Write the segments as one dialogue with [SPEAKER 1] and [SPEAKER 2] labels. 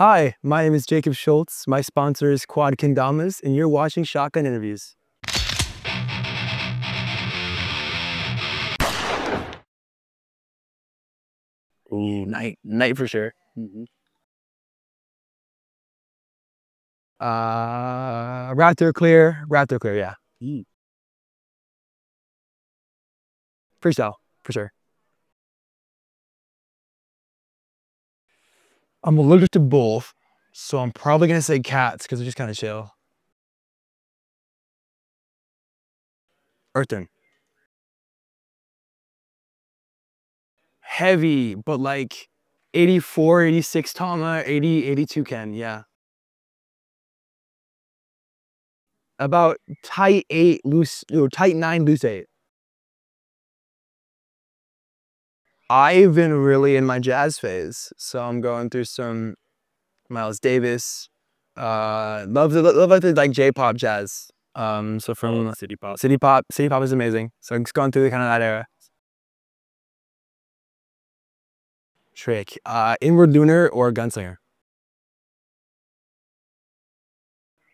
[SPEAKER 1] Hi, my name is Jacob Schultz. My sponsor is Quad Kendamas, and you're watching Shotgun Interviews.
[SPEAKER 2] Ooh, night, night for sure.
[SPEAKER 1] Mm-hmm. Uh, Raptor Clear, Raptor Clear, yeah.
[SPEAKER 2] Mm.
[SPEAKER 1] Freestyle, for sure.
[SPEAKER 3] I'm allergic to both, so I'm probably gonna say cats because they're just kind of chill.
[SPEAKER 1] Earthen.
[SPEAKER 3] Heavy, but like 84, 86 Tama, 80, 82 Ken, yeah.
[SPEAKER 1] About tight eight, loose, or tight nine, loose eight. I've been really in my jazz phase, so I'm going through some Miles Davis. Uh, love the love the like J-pop jazz. Um, so from
[SPEAKER 2] Oh, city pop.
[SPEAKER 1] City Pop, City Pop is amazing. So I'm just going through kind of that era. Trick, uh, Inward Lunar or Gunslinger.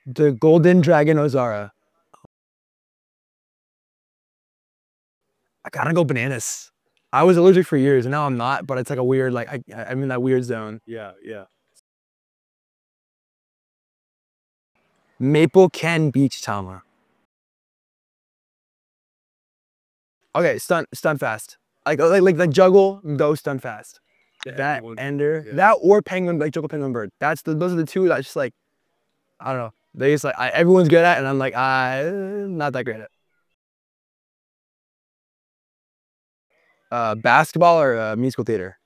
[SPEAKER 1] The Golden Dragon Ozora. I gotta go bananas. I was allergic for years, and now I'm not. But it's like a weird, like I, I'm in that weird zone.
[SPEAKER 2] Yeah, yeah.
[SPEAKER 1] Maple Ken Beach Tama. Okay, stunt, stunt fast. Like, like, like, like juggle, go stunt fast. that
[SPEAKER 2] one-
[SPEAKER 1] ender,
[SPEAKER 2] yeah.
[SPEAKER 1] that or penguin, like juggle penguin bird. That's the, those are the two that just like, I don't know. They just like, I, everyone's good at, and I'm like, I, not that great at. Uh, basketball or uh, musical theater?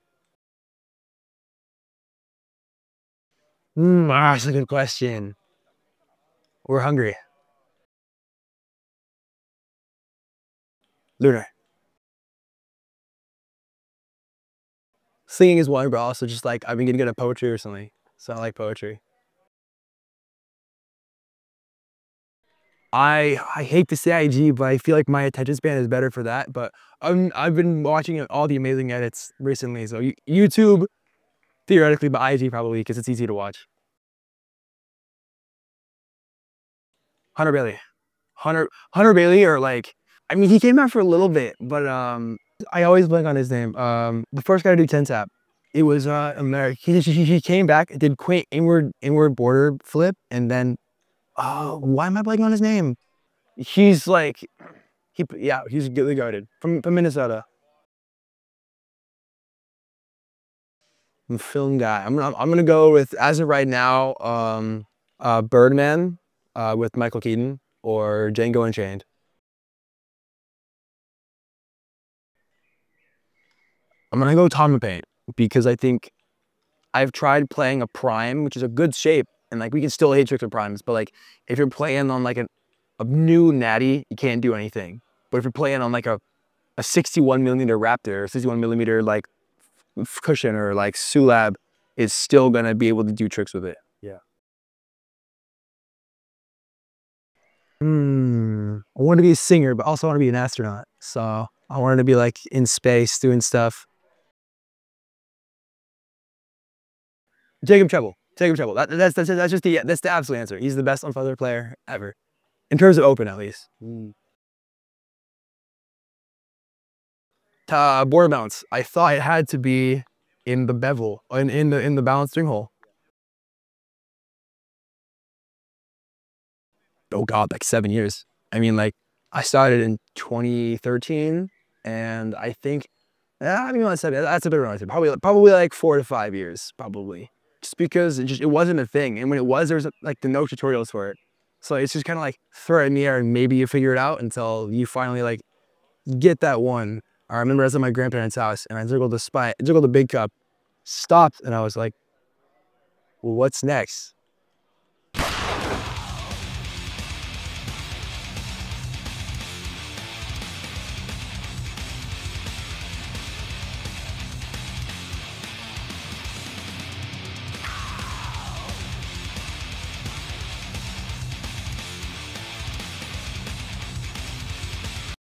[SPEAKER 1] Hmm, ah, that's a good question. We're hungry. Lunar. Singing is one, but also just like I've been getting good at poetry recently, so I like poetry. I I hate to say IG, but I feel like my attention span is better for that. But I'm I've been watching all the amazing edits recently, so YouTube theoretically, but IG probably because it's easy to watch. Hunter Bailey, Hunter Hunter Bailey, or like I mean he came out for a little bit, but um I always blank on his name. Um, the first guy to do 10 tap. It was uh. He, he, he came back, did quaint inward inward border flip, and then oh, why am I blanking on his name? He's like he yeah, he's good guarded from from Minnesota. I'm film guy. I'm gonna I'm gonna go with as of right now, um uh Birdman uh with Michael Keaton or Django Unchained. I'm gonna go Tama Paint because I think I've tried playing a prime, which is a good shape, and like we can still hit tricks with primes, but like if you're playing on like a, a new natty, you can't do anything. But if you're playing on like a a 61 millimeter Raptor, 61 millimeter like cushion or like Sulab, is still gonna be able to do tricks with it.
[SPEAKER 2] Yeah.
[SPEAKER 1] Hmm. I want to be a singer, but also want to be an astronaut. So I wanted to be like in space doing stuff. Jacob Treble. Jacob Treble. That, that's, that's, that's just the that's the absolute answer. He's the best on feather player ever, in terms of open at least.
[SPEAKER 2] Mm.
[SPEAKER 1] Uh, border bounce. I thought it had to be in the bevel, in in the in the balance string hole. Oh God, like seven years. I mean, like I started in 2013, and I think, I mean, that's a, that's a bit relative. Probably probably like four to five years, probably. Just because it just it wasn't a thing, and when it was, there was like the no tutorials for it. So it's just kind of like throw it in the air, and maybe you figure it out until you finally like get that one. I remember I was at my grandparents' house and I jiggled the spine, jiggled the big cup, stopped, and I was like, well, what's next?